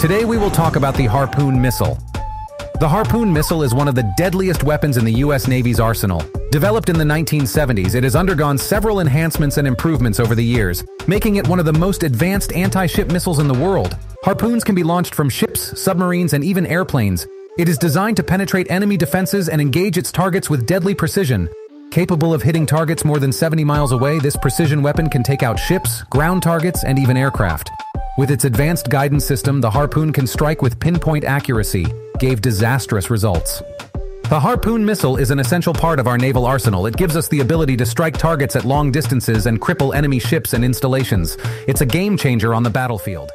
Today we will talk about the Harpoon missile. The Harpoon missile is one of the deadliest weapons in the U.S. Navy's arsenal. Developed in the 1970s, it has undergone several enhancements and improvements over the years, making it one of the most advanced anti-ship missiles in the world. Harpoons can be launched from ships, submarines, and even airplanes. It is designed to penetrate enemy defenses and engage its targets with deadly precision. Capable of hitting targets more than 70 miles away, this precision weapon can take out ships, ground targets, and even aircraft. With its advanced guidance system, the Harpoon can strike with pinpoint accuracy, gave disastrous results. The Harpoon missile is an essential part of our naval arsenal. It gives us the ability to strike targets at long distances and cripple enemy ships and installations. It's a game changer on the battlefield.